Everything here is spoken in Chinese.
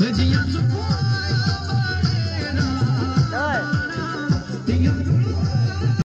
自己要做过